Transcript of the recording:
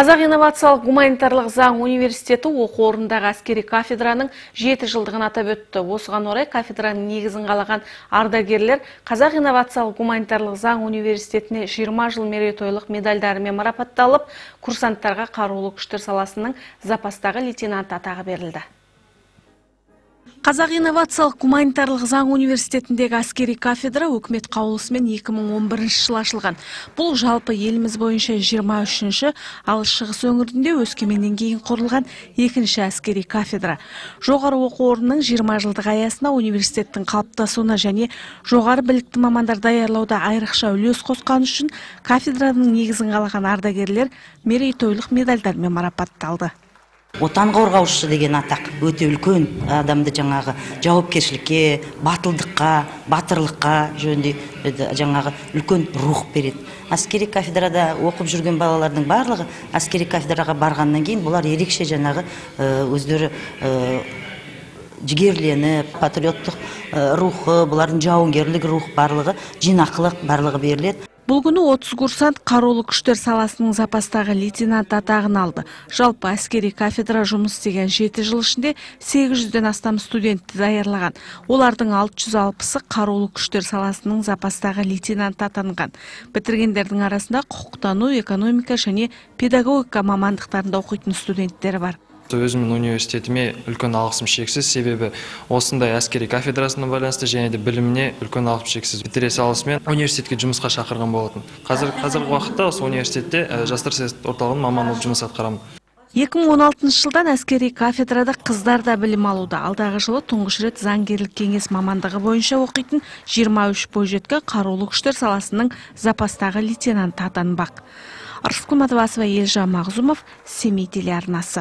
Қазақ инновациялық гуманитарлық заң университеті оқу орнындағы әскери кафедраның жеті жылдығын атап өтті. Осыған орай кафедраның негізін қалаған ардагерлер Қазақ инновациялық гуманитарлық заң университетіне 20 жыл мерейтойлық медальдарымен марапатталып, курсанттарға қарулы күштер саласының запастағы лейтенант атағы берілді. Қазақ инновациялық гуманитарлық заң университетіндегі әскери кафедра өкімет қаулысымен 2011 жылы ашылған. Бұл жалпы еліміз бойынша 23-ші, ал шығыс өңірінде өскеменнен кейін құрылған екінші әскери кафедра. Жоғары оқу орнының 20 жылдық аясына университеттің қалыптасуына және жоғары білікті мамандар даярлауда айрықша үлес қосқан үшін кафедраның негізін қалаған ардагерлер мерейтойлық медальдармен марапатталды отан қорғаушы деген атақ өте үлкен адамды жаңағы жауапкершілікке батылдыққа батырлыққа жөнінде жаңағы үлкен рух береді. Әскери кафедрада оқып жүрген балалардың барлығы әскери кафедраға барғаннан кейін бұлар ерекше жаңағы өздері жігерленіп патриоттық рухы бұлардың жауынгерлік рух барлығы жинақылық барлығы беріледі. Бұл күні 30 курсант қарулы күштер саласының запастағы лейтенант атағын алды. Жалпы әскери кафедра жұмыс істеген 7 жыл ішінде 800-ден астам студентті даярлаған. Олардың 660-сы қарулы күштер саласының запастағы лейтенант атанған. Бітіргендердің арасында құқықтану, экономика және педагогика мамандықтарында оқитын студенттер бар өзімнің университетіме үлкен алғысым шексіз себебі осындай әскери кафедрасына байланысты және де біліміне үлкен алғысым шексіз бітіре салысымен университетке жұмысқа шақырған болатын қазір қазіргі уақытта осы университетте жастар саясат орталығының маманы болып жұмыс атқарамын 2016 жылдан әскери кафедрада қыздар да білім алуда. Алдағы жылы тұңғыш рет заңгерлік кеңес мамандығы бойынша оқитын 23 бойжеткі қарулы күштер саласының запастағы лейтенант атанбақ. Матыбасова, Елжан Мағзумов, Семей телеарнасы.